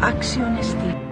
Action Steel.